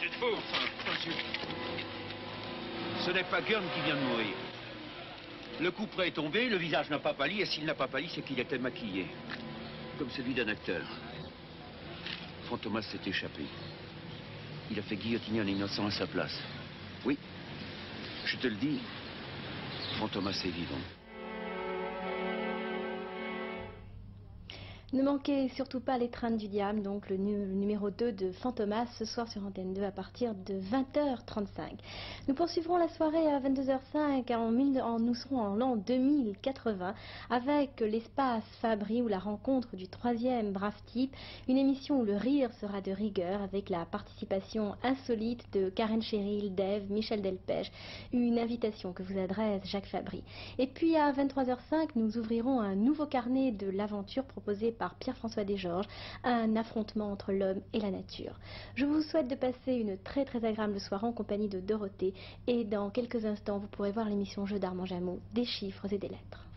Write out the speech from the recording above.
vous êtes fou. Attention. Ce n'est pas Gurn qui vient de mourir. Le coup est tombé, le visage n'a pas pâli, et s'il n'a pas pâli, c'est qu'il était maquillé. Comme celui d'un acteur. Fantomas s'est échappé. Il a fait guillotiner un innocent à sa place. Oui, je te le dis, Fantomas est vivant. Ne manquez surtout pas trains du diable, donc le, numéro 2 de Fantomas ce soir sur Antenne 2 à partir de 20h35. Nous poursuivrons la soirée à 22h05 en, nous serons en l'an 2080 avec l'espace Fabri ou la rencontre du troisième brave type, une émission où le rire sera de rigueur avec la participation insolite de Karen Cheryl, Dave, Michel Delpech, une invitation que vous adresse Jacques Fabry. Et puis à 23h05, nous ouvrirons un nouveau carnet de l'aventure proposé par Pierre-François Desgeorges, un affrontement entre l'homme et la nature. Je vous souhaite de passer une très très agréable soirée en compagnie de Dorothée et dans quelques instants vous pourrez voir l'émission Jeu d'Armand Jameau, des chiffres et des lettres.